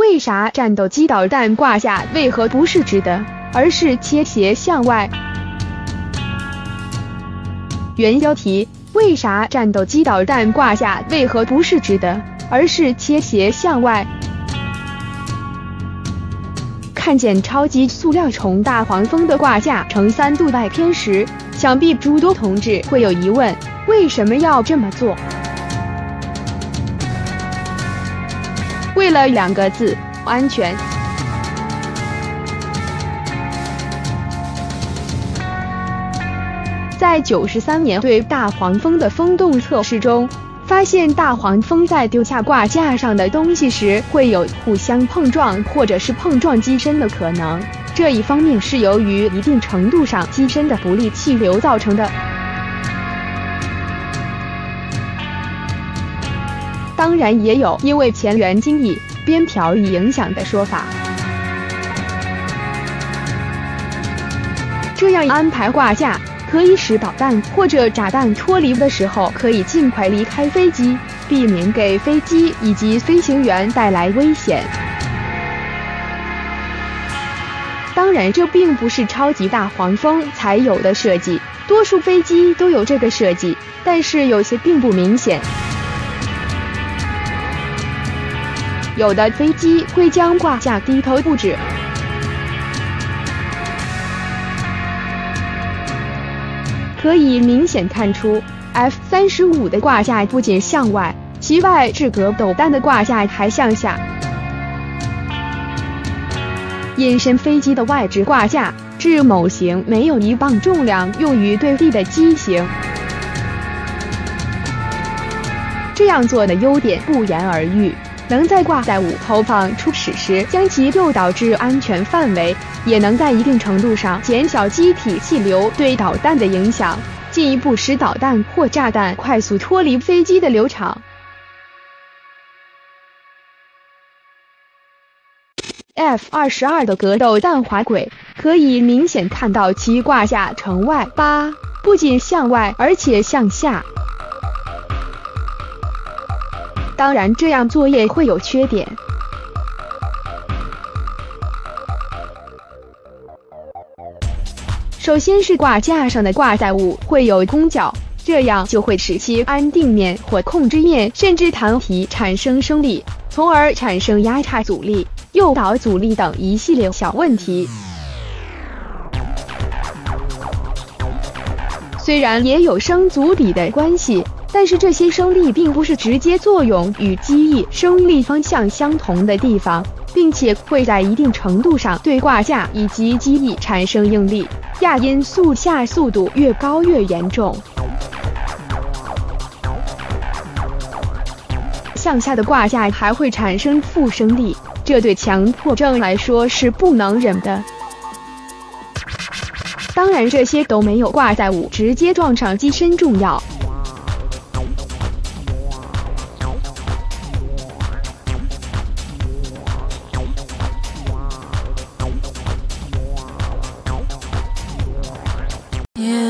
为啥战斗机导弹挂架为何不是直的，而是切斜向外？原标题：为啥战斗机导弹挂架为何不是直的，而是切斜向外？看见超级塑料虫大黄蜂的挂架呈三度外偏时，想必诸多同志会有疑问：为什么要这么做？为了两个字：安全。在九十三年对大黄蜂的风洞测试中，发现大黄蜂在丢下挂架上的东西时，会有互相碰撞或者是碰撞机身的可能。这一方面是由于一定程度上机身的不利气流造成的。当然也有因为前缘精益、边条以影响的说法。这样安排挂架，可以使导弹或者炸弹脱离的时候可以尽快离开飞机，避免给飞机以及飞行员带来危险。当然，这并不是超级大黄蜂才有的设计，多数飞机都有这个设计，但是有些并不明显。有的飞机会将挂架低头布置，可以明显看出，F 三十五的挂架不仅向外，其外置格斗弹的挂架还向下。隐身飞机的外置挂架至某型没有一磅重量用于对地的机型，这样做的优点不言而喻。能在挂载物投放初始时将其诱导至安全范围，也能在一定程度上减小机体气流对导弹的影响，进一步使导弹或炸弹快速脱离飞机的流场。F 二十二的格斗弹滑轨可以明显看到其挂架呈外八，不仅向外，而且向下。当然，这样作业会有缺点。首先是挂架上的挂载物会有攻角，这样就会使其安定面或控制面甚至弹体产生升力，从而产生压差阻力、诱导阻力等一系列小问题。虽然也有升阻比的关系。但是这些升力并不是直接作用与机翼升力方向相同的地方，并且会在一定程度上对挂架以及机翼产生应力。亚音速下速度越高越严重，向下的挂架还会产生负升力，这对强迫症来说是不能忍的。当然，这些都没有挂载物直接撞上机身重要。Yeah.